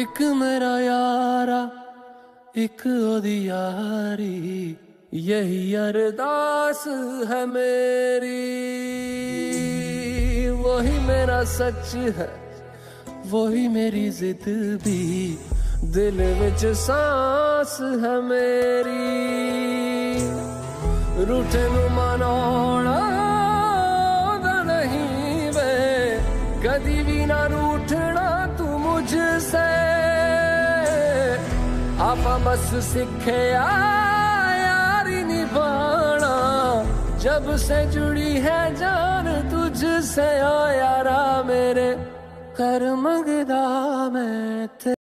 ਇੱਕ ਮੇਰਾ ਯਾਰਾ ਇੱਕ ਉਹਦੀ ਯਾਰੀ यही अरदास है मेरी वही मेरा सच है वही मेरी जिद भी दिल विच सांस है मेरी रूठे नु मनाना कदी भी ना रूठना तू मुझसे। आप बस सीखे यारी निभाना। जब से जुड़ी है जान तुझसे, ओ यारा मेरे कर मंगदा मैं